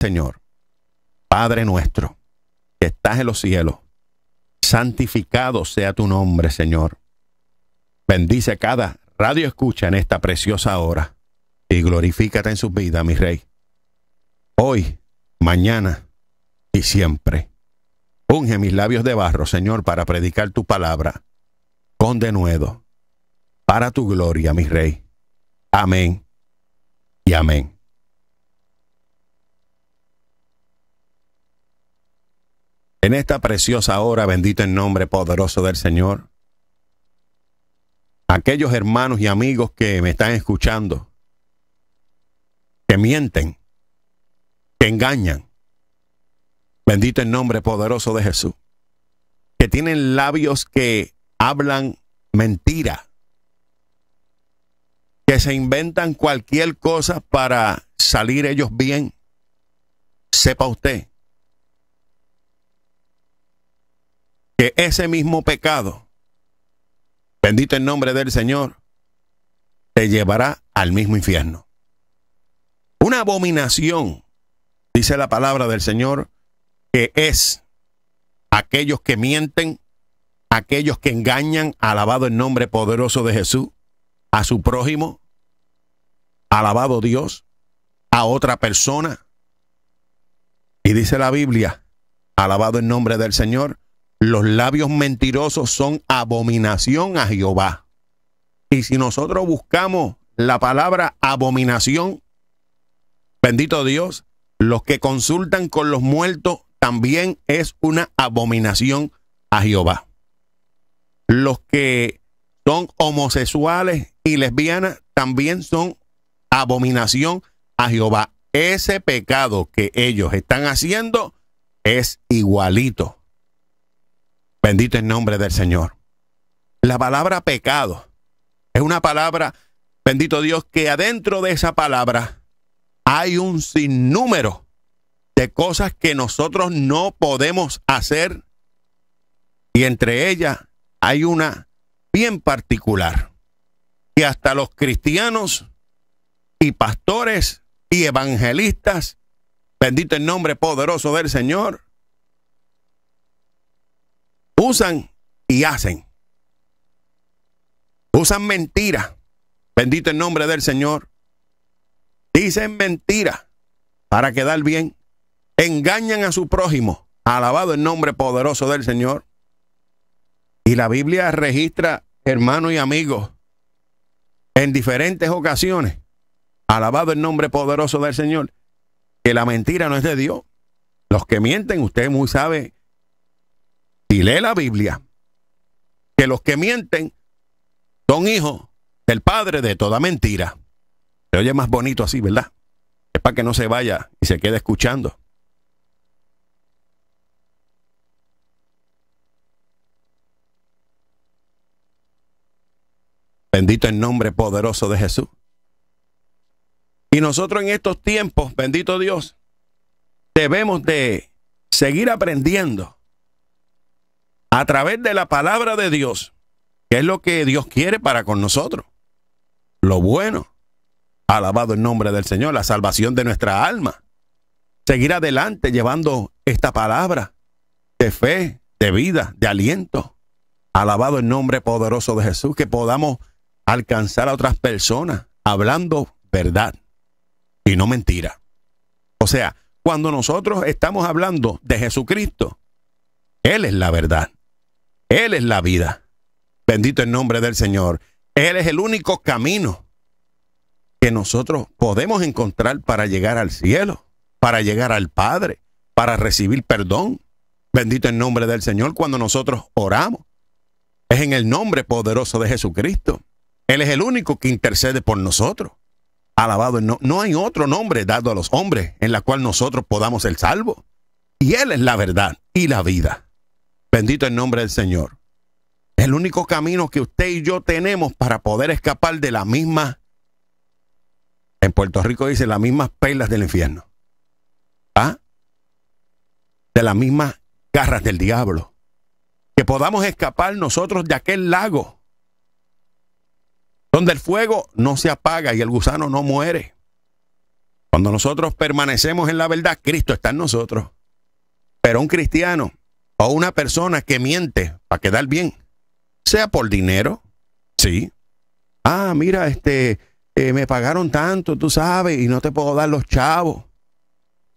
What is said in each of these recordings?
Señor. Padre nuestro, que estás en los cielos, santificado sea tu nombre, Señor. Bendice cada radio escucha en esta preciosa hora y glorifícate en su vida, mi Rey. Hoy, mañana y siempre. Unge mis labios de barro, Señor, para predicar tu palabra con denuedo, para tu gloria, mi Rey. Amén y amén. En esta preciosa hora, bendito en nombre poderoso del Señor, aquellos hermanos y amigos que me están escuchando, que mienten, que engañan, bendito en nombre poderoso de Jesús, que tienen labios que hablan mentira, que se inventan cualquier cosa para salir ellos bien. Sepa usted que ese mismo pecado, bendito el nombre del Señor, te llevará al mismo infierno. Una abominación, dice la palabra del Señor, que es aquellos que mienten, aquellos que engañan, alabado el nombre poderoso de Jesús, a su prójimo, alabado Dios, a otra persona. Y dice la Biblia, alabado el nombre del Señor, los labios mentirosos son abominación a Jehová. Y si nosotros buscamos la palabra abominación, bendito Dios, los que consultan con los muertos también es una abominación a Jehová. Los que son homosexuales y lesbianas también son abominación a Jehová. Ese pecado que ellos están haciendo es igualito Bendito el nombre del Señor. La palabra pecado es una palabra, bendito Dios, que adentro de esa palabra hay un sinnúmero de cosas que nosotros no podemos hacer y entre ellas hay una bien particular que hasta los cristianos y pastores y evangelistas, bendito el nombre poderoso del Señor, usan y hacen. Usan mentira. Bendito el nombre del Señor. Dicen mentira para quedar bien. Engañan a su prójimo. Alabado el nombre poderoso del Señor. Y la Biblia registra, hermanos y amigos, en diferentes ocasiones, alabado el nombre poderoso del Señor, que la mentira no es de Dios. Los que mienten, usted muy sabe y lee la Biblia, que los que mienten son hijos del padre de toda mentira. Se oye más bonito así, ¿verdad? Es para que no se vaya y se quede escuchando. Bendito el nombre poderoso de Jesús. Y nosotros en estos tiempos, bendito Dios, debemos de seguir aprendiendo a través de la palabra de Dios, que es lo que Dios quiere para con nosotros. Lo bueno, alabado el nombre del Señor, la salvación de nuestra alma. Seguir adelante llevando esta palabra de fe, de vida, de aliento. Alabado el nombre poderoso de Jesús, que podamos alcanzar a otras personas hablando verdad y no mentira. O sea, cuando nosotros estamos hablando de Jesucristo, Él es la verdad. Él es la vida. Bendito el nombre del Señor. Él es el único camino que nosotros podemos encontrar para llegar al cielo, para llegar al Padre, para recibir perdón. Bendito el nombre del Señor cuando nosotros oramos. Es en el nombre poderoso de Jesucristo. Él es el único que intercede por nosotros. Alabado. No, no hay otro nombre dado a los hombres en la cual nosotros podamos ser salvos. Y Él es la verdad y la vida. Bendito el nombre del Señor. El único camino que usted y yo tenemos para poder escapar de la misma, en Puerto Rico dice, las mismas perlas del infierno. ¿Ah? De las mismas garras del diablo. Que podamos escapar nosotros de aquel lago donde el fuego no se apaga y el gusano no muere. Cuando nosotros permanecemos en la verdad, Cristo está en nosotros. Pero un cristiano o una persona que miente para quedar bien, sea por dinero, sí. Ah, mira, este, eh, me pagaron tanto, tú sabes, y no te puedo dar los chavos.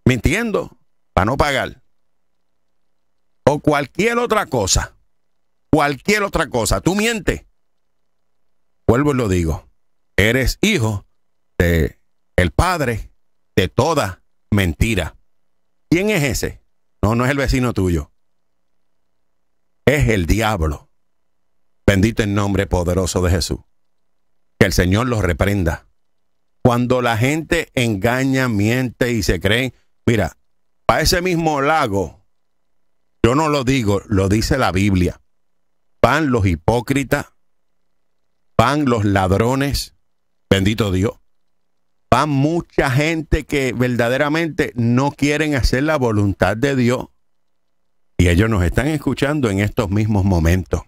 Mintiendo para no pagar. O cualquier otra cosa. Cualquier otra cosa. Tú mientes. Vuelvo y lo digo. Eres hijo de el padre de toda mentira. ¿Quién es ese? No, no es el vecino tuyo. Es el diablo. Bendito el nombre poderoso de Jesús. Que el Señor los reprenda. Cuando la gente engaña, miente y se cree, mira, a ese mismo lago, yo no lo digo, lo dice la Biblia. Van los hipócritas, van los ladrones, bendito Dios. Van mucha gente que verdaderamente no quieren hacer la voluntad de Dios. Y ellos nos están escuchando en estos mismos momentos.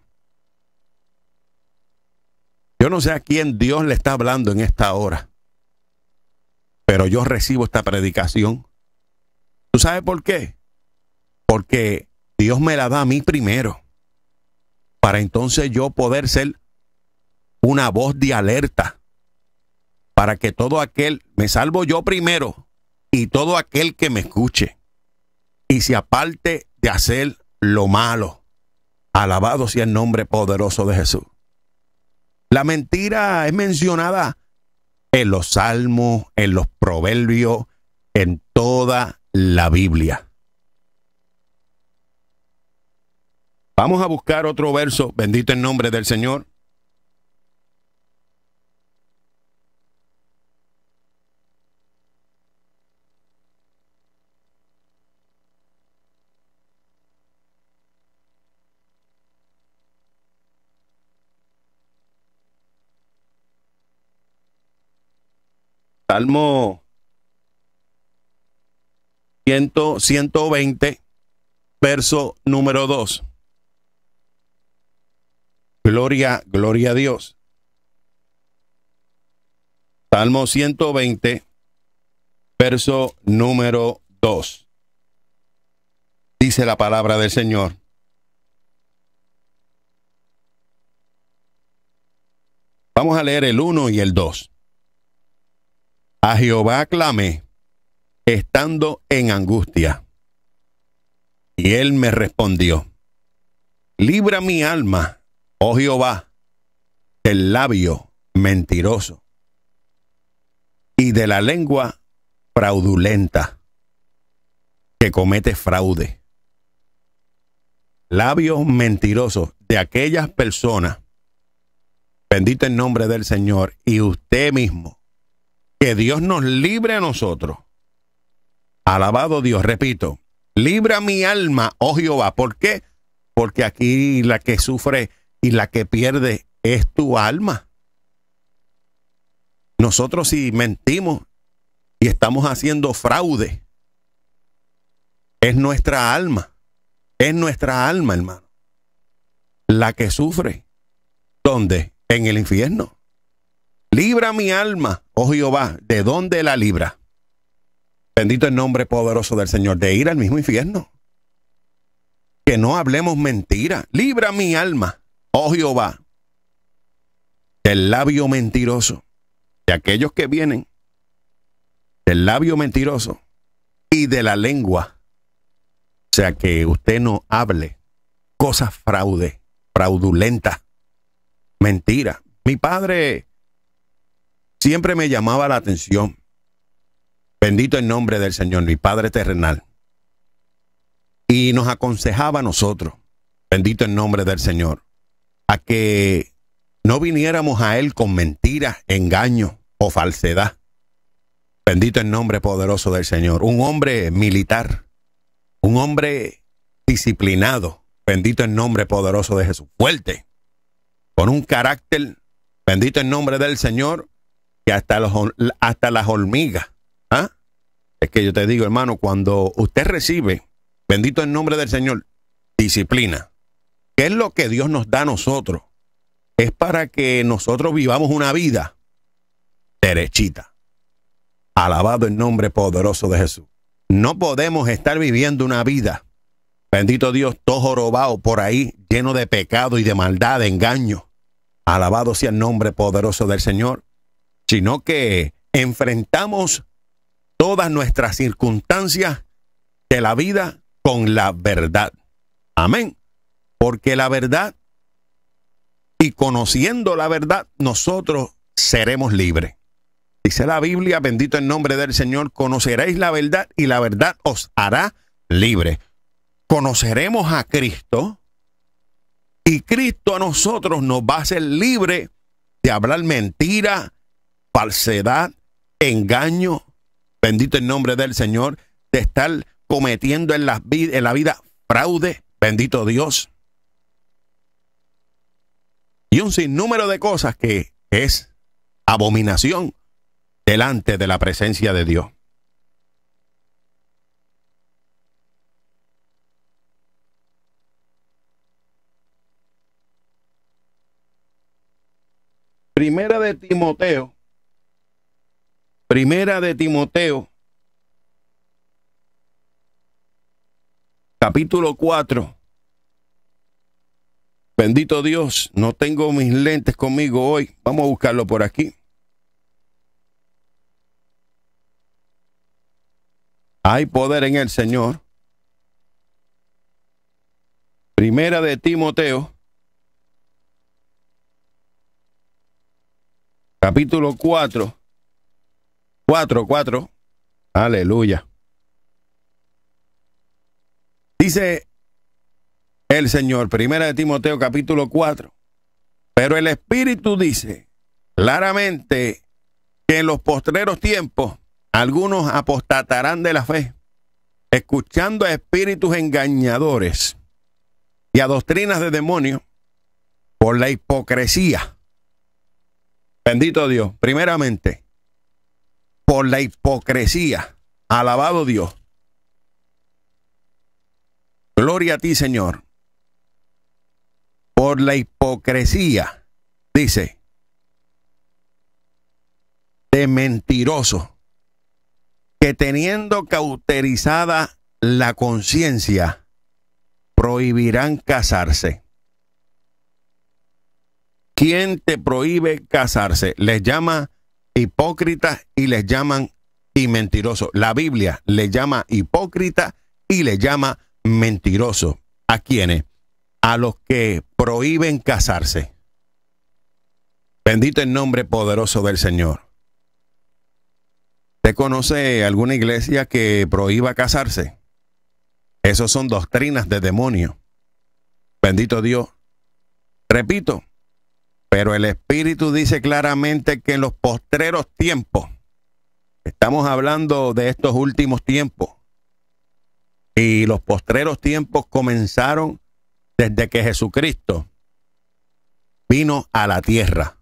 Yo no sé a quién Dios le está hablando en esta hora, pero yo recibo esta predicación. ¿Tú sabes por qué? Porque Dios me la da a mí primero, para entonces yo poder ser una voz de alerta, para que todo aquel, me salvo yo primero, y todo aquel que me escuche, y se aparte de hacer lo malo. Alabado sea el nombre poderoso de Jesús. La mentira es mencionada en los salmos, en los proverbios, en toda la Biblia. Vamos a buscar otro verso, bendito el nombre del Señor. Salmo 120, verso número 2. Gloria, gloria a Dios. Salmo 120, verso número 2. Dice la palabra del Señor. Vamos a leer el 1 y el 2. A Jehová clamé, estando en angustia. Y él me respondió, libra mi alma, oh Jehová, del labio mentiroso y de la lengua fraudulenta que comete fraude. Labios mentirosos de aquellas personas, bendito el nombre del Señor, y usted mismo que Dios nos libre a nosotros. Alabado Dios, repito, libra mi alma, oh Jehová. ¿Por qué? Porque aquí la que sufre y la que pierde es tu alma. Nosotros si mentimos y estamos haciendo fraude, es nuestra alma, es nuestra alma, hermano, la que sufre. ¿Dónde? En el infierno. Libra mi alma, oh Jehová, ¿de dónde la libra? Bendito el nombre poderoso del Señor, de ir al mismo infierno. Que no hablemos mentira. Libra mi alma, oh Jehová, del labio mentiroso, de aquellos que vienen, del labio mentiroso y de la lengua. O sea, que usted no hable cosas fraude, fraudulentas, mentira. Mi padre siempre me llamaba la atención. Bendito el nombre del Señor, mi Padre terrenal. Y nos aconsejaba a nosotros, bendito el nombre del Señor, a que no viniéramos a Él con mentiras, engaño o falsedad. Bendito el nombre poderoso del Señor. Un hombre militar, un hombre disciplinado. Bendito el nombre poderoso de Jesús. Fuerte, con un carácter, bendito el nombre del Señor, que hasta, los, hasta las hormigas. ¿ah? Es que yo te digo, hermano, cuando usted recibe, bendito el nombre del Señor, disciplina, ¿qué es lo que Dios nos da a nosotros? Es para que nosotros vivamos una vida derechita. Alabado el nombre poderoso de Jesús. No podemos estar viviendo una vida, bendito Dios, todo jorobado por ahí, lleno de pecado y de maldad, de engaño. Alabado sea el nombre poderoso del Señor. Sino que enfrentamos todas nuestras circunstancias de la vida con la verdad. Amén. Porque la verdad y conociendo la verdad, nosotros seremos libres. Dice la Biblia, bendito el nombre del Señor, conoceréis la verdad y la verdad os hará libre. Conoceremos a Cristo y Cristo a nosotros nos va a hacer libre de hablar mentira, falsedad, engaño, bendito el nombre del Señor, de estar cometiendo en la, en la vida fraude, bendito Dios. Y un sinnúmero de cosas que es abominación delante de la presencia de Dios. Primera de Timoteo. Primera de Timoteo. Capítulo 4. Bendito Dios, no tengo mis lentes conmigo hoy. Vamos a buscarlo por aquí. Hay poder en el Señor. Primera de Timoteo, capítulo 4, 4, 4. Aleluya. Dice el Señor, primera de Timoteo, capítulo 4. Pero el Espíritu dice claramente que en los postreros tiempos algunos apostatarán de la fe, escuchando a espíritus engañadores y a doctrinas de demonios por la hipocresía. Bendito Dios, primeramente, por la hipocresía. Alabado Dios. Gloria a ti, Señor. Por la hipocresía, dice, de mentiroso que teniendo cauterizada la conciencia, prohibirán casarse. ¿Quién te prohíbe casarse? Les llama hipócritas y les llaman y mentirosos. La Biblia le llama hipócrita y le llama mentiroso. ¿A quiénes? A los que prohíben casarse. Bendito el nombre poderoso del Señor. ¿Usted conoce alguna iglesia que prohíba casarse? Esas son doctrinas de demonio. Bendito Dios. Repito, pero el Espíritu dice claramente que en los postreros tiempos, estamos hablando de estos últimos tiempos, y los postreros tiempos comenzaron desde que Jesucristo vino a la tierra.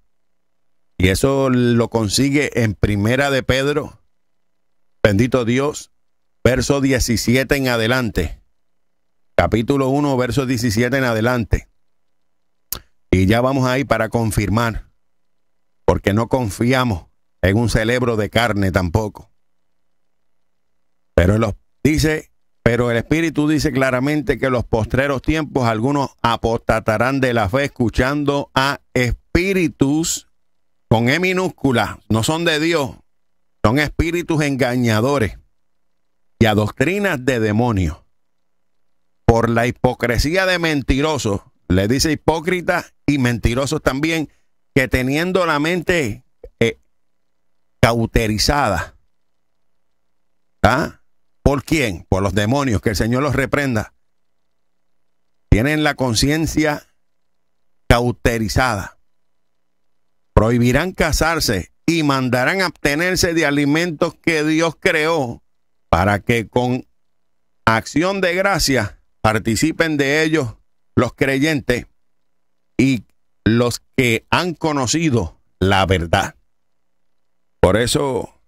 Y eso lo consigue en Primera de Pedro Bendito Dios, verso 17 en adelante. Capítulo 1, verso 17 en adelante. Y ya vamos ahí para confirmar, porque no confiamos en un cerebro de carne tampoco. Pero los, dice, pero el Espíritu dice claramente que los postreros tiempos algunos apostatarán de la fe escuchando a espíritus con E minúscula, no son de Dios, son espíritus engañadores y a doctrinas de demonios. Por la hipocresía de mentirosos, le dice hipócrita y mentirosos también, que teniendo la mente eh, cauterizada. ¿Ah? ¿Por quién? Por los demonios, que el Señor los reprenda. Tienen la conciencia cauterizada. Prohibirán casarse y mandarán abstenerse de alimentos que Dios creó para que con acción de gracia participen de ellos los creyentes y los que han conocido la verdad. Por eso,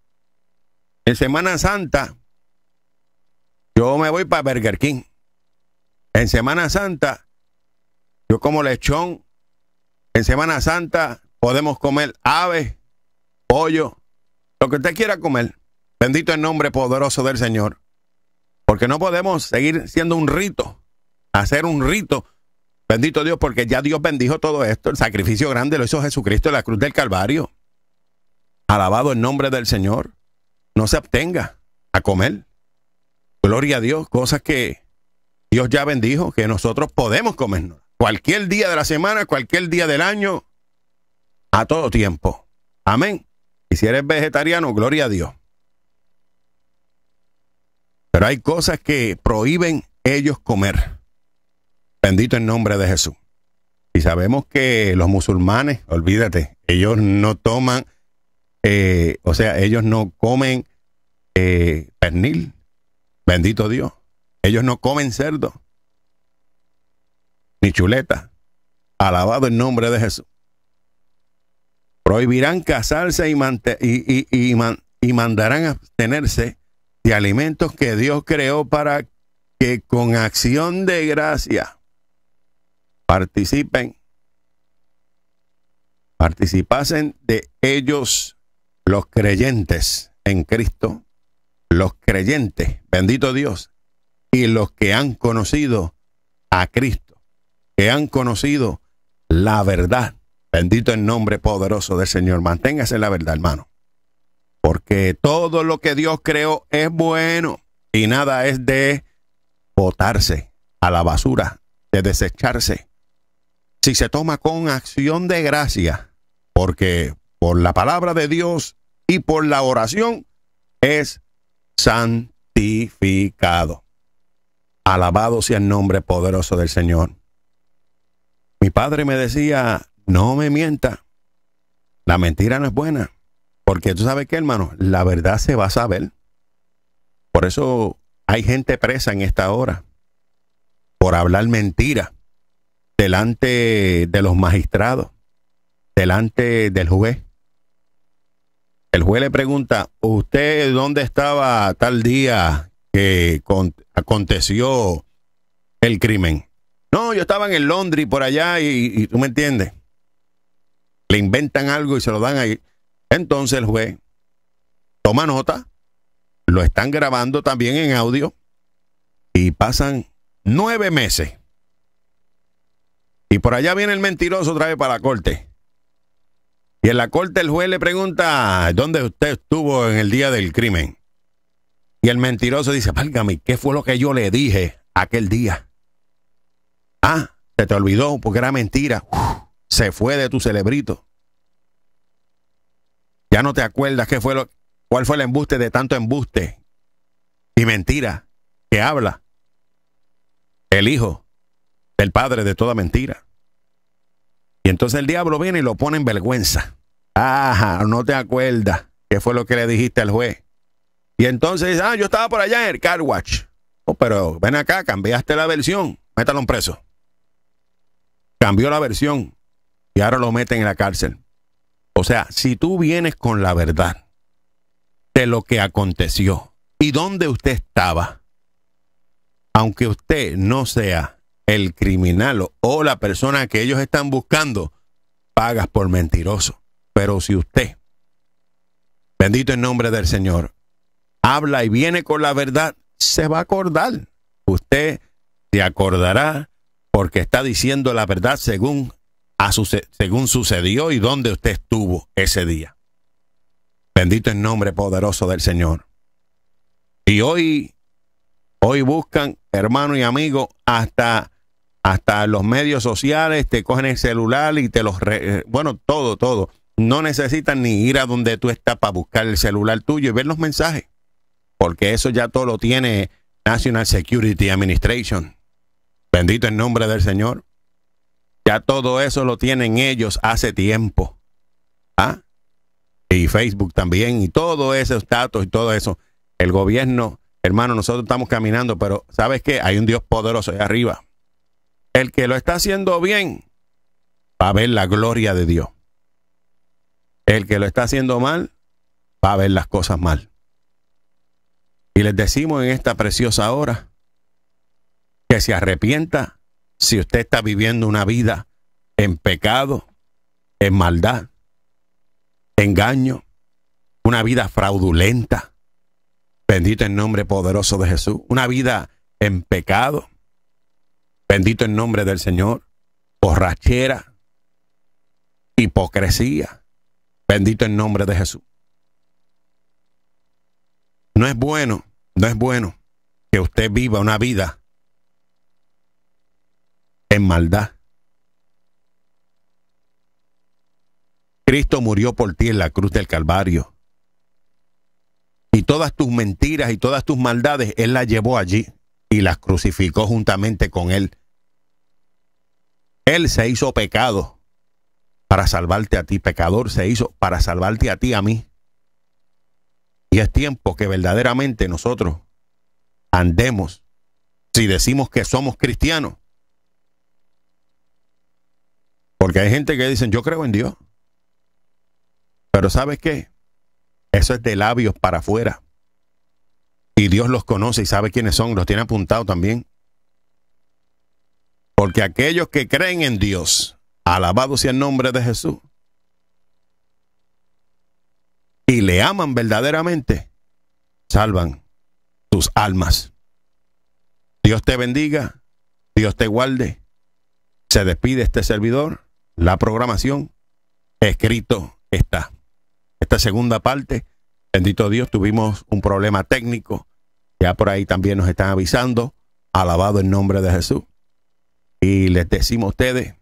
en Semana Santa, yo me voy para Burger King. En Semana Santa, yo como lechón. En Semana Santa podemos comer aves, pollo, lo que usted quiera comer. Bendito el nombre poderoso del Señor. Porque no podemos seguir siendo un rito, hacer un rito. Bendito Dios, porque ya Dios bendijo todo esto. El sacrificio grande lo hizo Jesucristo en la cruz del Calvario. Alabado el nombre del Señor. No se abstenga a comer. Gloria a Dios, cosas que Dios ya bendijo, que nosotros podemos comernos. Cualquier día de la semana, cualquier día del año, a todo tiempo. Amén. Y si eres vegetariano, gloria a Dios. Pero hay cosas que prohíben ellos comer. Bendito el nombre de Jesús. Y sabemos que los musulmanes, olvídate, ellos no toman, eh, o sea, ellos no comen eh, pernil. Bendito Dios. Ellos no comen cerdo. Ni chuleta. Alabado el nombre de Jesús. Prohibirán casarse y, y mandarán abstenerse de alimentos que Dios creó para que con acción de gracia participen, participasen de ellos los creyentes en Cristo, los creyentes, bendito Dios, y los que han conocido a Cristo, que han conocido la verdad. Bendito el nombre poderoso del Señor. Manténgase la verdad, hermano porque todo lo que Dios creó es bueno y nada es de botarse a la basura, de desecharse. Si se toma con acción de gracia, porque por la palabra de Dios y por la oración es santificado. Alabado sea el nombre poderoso del Señor. Mi padre me decía, no me mienta, la mentira no es buena. Porque tú sabes que, hermano, la verdad se va a saber. Por eso hay gente presa en esta hora por hablar mentira delante de los magistrados, delante del juez. El juez le pregunta, ¿usted dónde estaba tal día que aconteció el crimen? No, yo estaba en el Londres por allá y, y tú me entiendes. Le inventan algo y se lo dan ahí. Entonces el juez toma nota, lo están grabando también en audio y pasan nueve meses. Y por allá viene el mentiroso otra vez para la corte. Y en la corte el juez le pregunta, ¿dónde usted estuvo en el día del crimen? Y el mentiroso dice, válgame, ¿qué fue lo que yo le dije aquel día? Ah, se te olvidó porque era mentira. se fue de tu celebrito. Ya no te acuerdas qué fue lo, cuál fue el embuste de tanto embuste y mentira que habla el hijo del padre de toda mentira. Y entonces el diablo viene y lo pone en vergüenza. Ajá, no te acuerdas qué fue lo que le dijiste al juez. Y entonces dice, ah, yo estaba por allá en el car watch. Oh, pero ven acá, cambiaste la versión, métalo en preso. Cambió la versión y ahora lo meten en la cárcel. O sea, si tú vienes con la verdad de lo que aconteció y dónde usted estaba, aunque usted no sea el criminal o la persona que ellos están buscando, pagas por mentiroso. Pero si usted, bendito en nombre del Señor, habla y viene con la verdad, se va a acordar. Usted se acordará porque está diciendo la verdad según según sucedió y dónde usted estuvo ese día. Bendito el nombre poderoso del Señor. Y hoy, hoy buscan, hermano y amigo, hasta, hasta los medios sociales, te cogen el celular y te los... bueno, todo, todo. No necesitan ni ir a donde tú estás para buscar el celular tuyo y ver los mensajes. Porque eso ya todo lo tiene National Security Administration. Bendito el nombre del Señor. Ya todo eso lo tienen ellos hace tiempo. ¿Ah? Y Facebook también, y todo ese estatus y todo eso. El gobierno, hermano, nosotros estamos caminando, pero ¿sabes qué? Hay un Dios poderoso ahí arriba. El que lo está haciendo bien va a ver la gloria de Dios. El que lo está haciendo mal va a ver las cosas mal. Y les decimos en esta preciosa hora que se arrepienta si usted está viviendo una vida en pecado, en maldad, engaño, una vida fraudulenta, Bendito el nombre poderoso de Jesús. Una vida en pecado. Bendito el nombre del Señor. Borrachera. Hipocresía. Bendito el nombre de Jesús. No es bueno, no es bueno que usted viva una vida en maldad. Cristo murió por ti en la cruz del Calvario. Y todas tus mentiras y todas tus maldades, Él las llevó allí y las crucificó juntamente con Él. Él se hizo pecado para salvarte a ti, pecador se hizo para salvarte a ti, a mí. Y es tiempo que verdaderamente nosotros andemos, si decimos que somos cristianos. Porque hay gente que dicen, yo creo en Dios. Pero ¿sabes qué? Eso es de labios para afuera. Y Dios los conoce y sabe quiénes son, los tiene apuntado también. Porque aquellos que creen en Dios, alabado sea el nombre de Jesús, y le aman verdaderamente, salvan tus almas. Dios te bendiga, Dios te guarde. Se despide este servidor, la programación, escrito está esta segunda parte. Bendito Dios, tuvimos un problema técnico. Ya por ahí también nos están avisando. Alabado el nombre de Jesús. Y les decimos a ustedes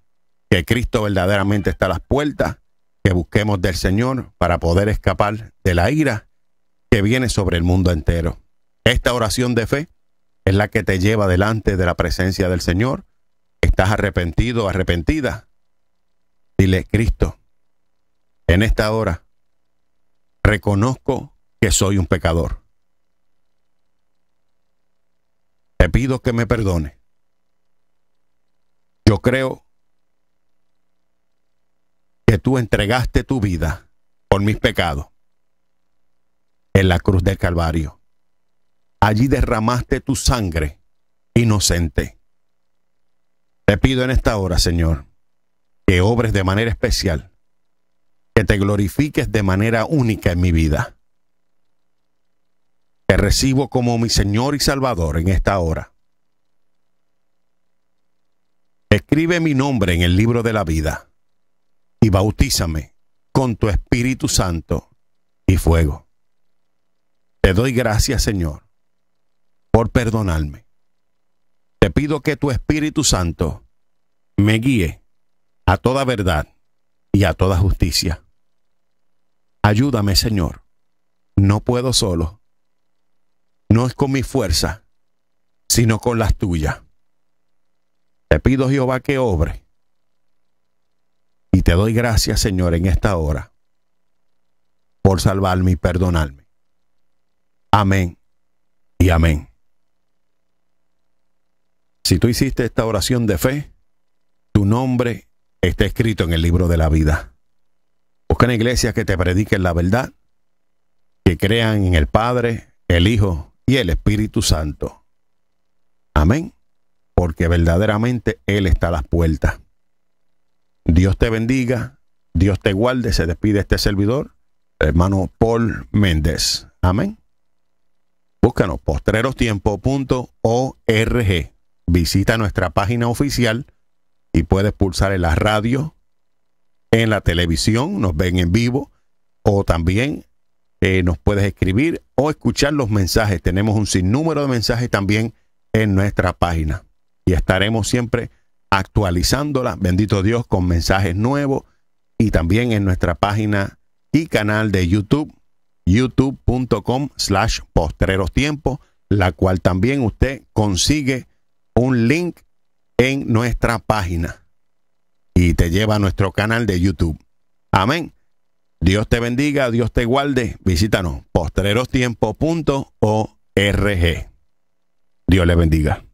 que Cristo verdaderamente está a las puertas, que busquemos del Señor para poder escapar de la ira que viene sobre el mundo entero. Esta oración de fe es la que te lleva delante de la presencia del Señor. Estás arrepentido, arrepentida. Dile, Cristo, en esta hora reconozco que soy un pecador. Te pido que me perdone. Yo creo que tú entregaste tu vida por mis pecados en la cruz del Calvario. Allí derramaste tu sangre inocente. Te pido en esta hora, Señor, que obres de manera especial que te glorifiques de manera única en mi vida. Te recibo como mi Señor y Salvador en esta hora. Escribe mi nombre en el libro de la vida y bautízame con tu Espíritu Santo y fuego. Te doy gracias, Señor, por perdonarme. Te pido que tu Espíritu Santo me guíe a toda verdad y a toda justicia. Ayúdame, Señor. No puedo solo. No es con mi fuerza, sino con las tuyas. Te pido, Jehová, que obre. Y te doy gracias, Señor, en esta hora, por salvarme y perdonarme. Amén y amén. Si tú hiciste esta oración de fe, tu nombre está escrito en el libro de la vida. Buscan iglesias que te prediquen la verdad, que crean en el Padre, el Hijo y el Espíritu Santo. Amén. Porque verdaderamente Él está a las puertas. Dios te bendiga, Dios te guarde, se despide este servidor, hermano Paul Méndez. Amén. Búscanos postrerostiempo.org. Visita nuestra página oficial y puedes pulsar en la radio, en la televisión, nos ven en vivo, o también eh, nos puedes escribir o escuchar los mensajes. Tenemos un sinnúmero de mensajes también en nuestra página y estaremos siempre actualizándola, bendito Dios, con mensajes nuevos y también en nuestra página y canal de YouTube, youtube.com slash postreros tiempo, la cual también usted consigue un link en nuestra página y te lleva a nuestro canal de YouTube. Amén. Dios te bendiga, Dios te guarde. Visítanos postrerostiempo.org. Dios le bendiga.